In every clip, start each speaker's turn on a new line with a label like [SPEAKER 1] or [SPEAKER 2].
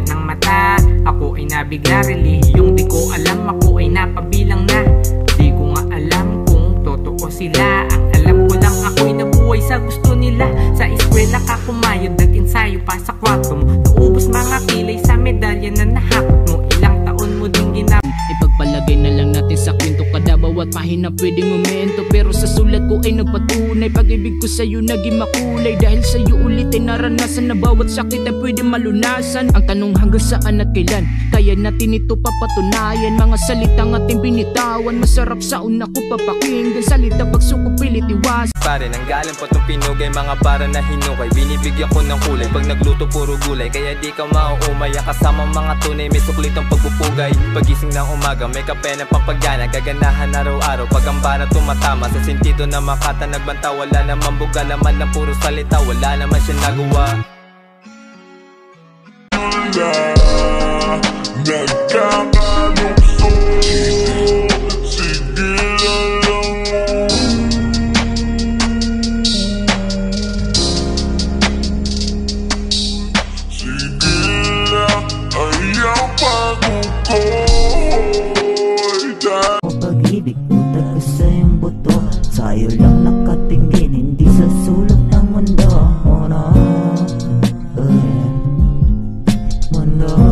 [SPEAKER 1] Pagkat ng mata Ako ay nabigla. Relihiyong di ko alam Ako ay napabilang na. Di ko nga alam kung totoo sila. Ang alam ko lang ako'y nabuhay sa gusto nila. Sa eskwela ka kumayod Nag-ensayo pa sa kwarto mo. Naubos mga kilay sa medalya na nahakot mo. Ilang taon mo din ginagawa
[SPEAKER 2] Ipagpalagay na lang natin sa kwento bawat pahina pwedeng momento. Pero sa sulat ko ay nagpatunay. Pag-ibig ko sa'yo naging makulay. Dahil sa'yo ulit ay naranasan na bawat sakit ay pwede malunasan. Ang tanong hanggang saan at kailan Kaya natin ito papatunayan. Mga salitang ating binitawan. Masarap sa una ko papakinggan. Salita pagsuko pilit iwas.
[SPEAKER 3] Pare, nanggaling po tong pinugay. Mga para na hinukay. Binibigyan ko ng kulay. Pag nagluto puro gulay. Kaya di ka mauumay. Ang kasama mga tunay May suklit ang pagpupugay Pagising ng umaga May kape ng pampagana. Gaganahan araw-araw. Pag ang bara tumatama Sa sentido na makata nagbanta Wala naman buga Laman ng puro salita Wala naman siya nagawa
[SPEAKER 4] Nagkakalukso Sige lang mo Sige lang Ayaw
[SPEAKER 5] Ang pag-ibig ko taga sa iyong buto Sa'yo lang nakatingin Hindi sa sulok ng mundo. Mundo ay, Mundo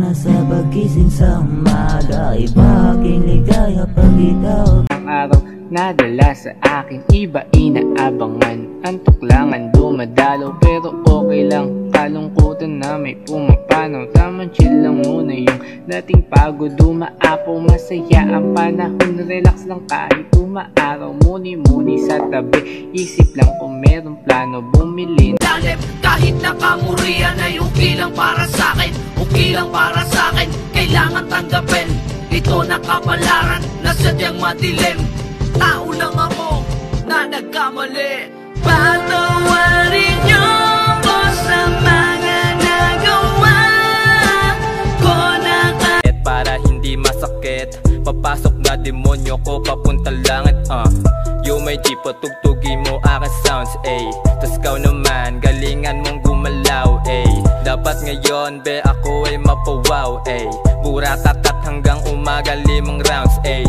[SPEAKER 5] papagana sa pagising sa umaga. Iba aking ligaya pag ikaw.
[SPEAKER 1] Ang araw nadala sa akin Iba inaabangan. Antok langan dumadalaw Pero okay lang. Kalungkutan na may pumapanaw Tamang chill lang muna yung Dating pagod. Dumaapaw Masaya ang panahon. Relax lang kahit umaaraw. Muni-muni sa tabi Isip lang kung meron plano. Bumili
[SPEAKER 6] lalim Kahit nakamurian ay okay lang para sa akin Okay lang para sa akin Kailangan tanggapin. Ito na kapalaran na sadyang madilim. Tao lang ako na nagkamali. Patawarin niyo ko sa mga nagawa ko na
[SPEAKER 3] para hindi masakit. Papasok na demonyo ko papunta langit uh. Yo may G patugtugin mo aking sounds ay. Tas ikaw naman galingan mong gumalaw ay. Dapat ngayon be ako ay mapawaw ay Bura tatat hanggang umaga limang rounds ay